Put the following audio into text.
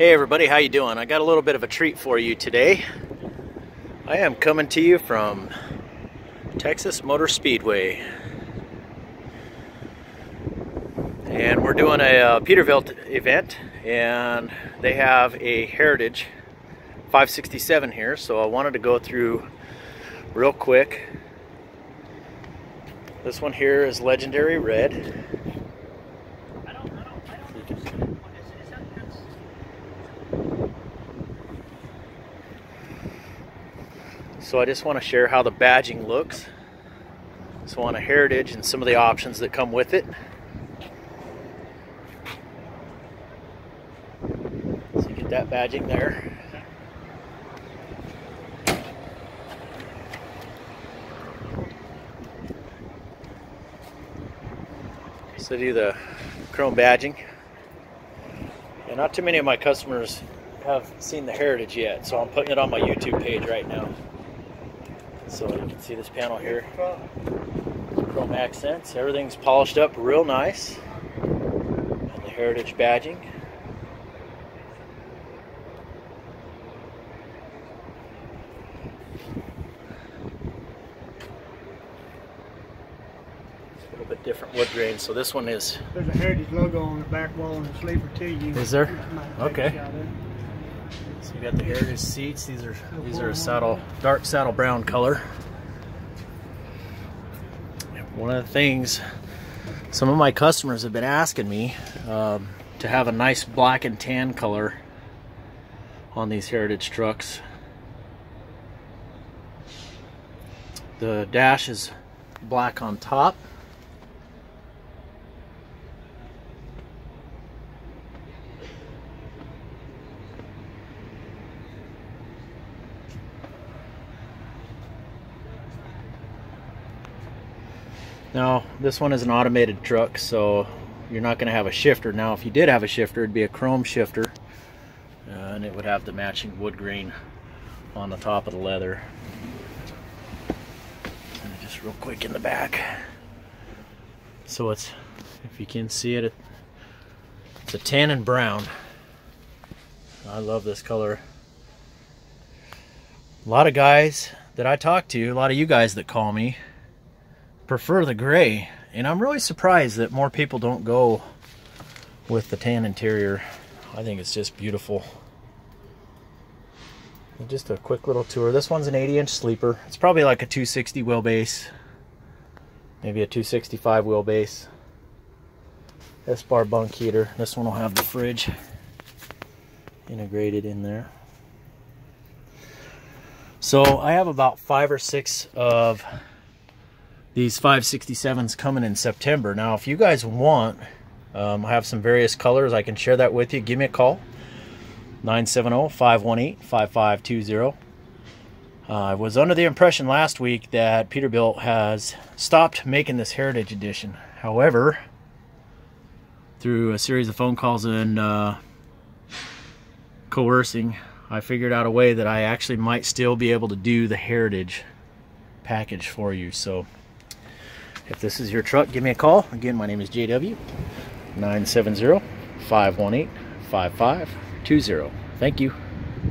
Hey everybody, how you doing? I got a little bit of a treat for you today. I am coming to you from Texas Motor Speedway. And we're doing a uh, Peterbilt event and they have a Heritage 567 here, so I wanted to go through real quick. This one here is Legendary Red. So I just want to share how the badging looks. So on a Heritage and some of the options that come with it. So you get that badging there. So do the chrome badging. And not too many of my customers have seen the Heritage yet, so I'm putting it on my YouTube page right now. So you can see this panel here. Chrome accents. Everything's polished up real nice. And the Heritage badging. A little bit different wood grain. So this one is. There's a Heritage logo on the back wall and the sleeper too. You Is there? might take a Okay. So you got the Heritage seats. These are these are a saddle dark saddle brown color. One of the things some of my customers have been asking me um, to have a nice black and tan color on these Heritage trucks. The dash is black on top. Now, this one is an automated truck, so you're not going to have a shifter. Now, if you did have a shifter, it'd be a chrome shifter, uh, and it would have the matching wood grain on the top of the leather. And just real quick in the back. So it's, if you can see it, it's a tan and brown. I love this color. A lot of guys that I talk to, a lot of you guys that call me, prefer the gray and I'm really surprised that more people don't go with the tan interior. I think it's just beautiful. Just a quick little tour. This one's an 80 inch sleeper. It's probably like a 260 wheelbase. Maybe a 265 wheelbase. Espar bunk heater. This one will have the fridge integrated in there. So I have about five or six of these 567s coming in September. Now, if you guys want, um, I have some various colors. I can share that with you. Give me a call. 970-518-5520. Uh, I was under the impression last week that Peterbilt has stopped making this Heritage Edition. However, through a series of phone calls and uh, coercing, I figured out a way that I actually might still be able to do the Heritage package for you. So if this is your truck, give me a call. Again, my name is JW. 970-518-5520. Thank you.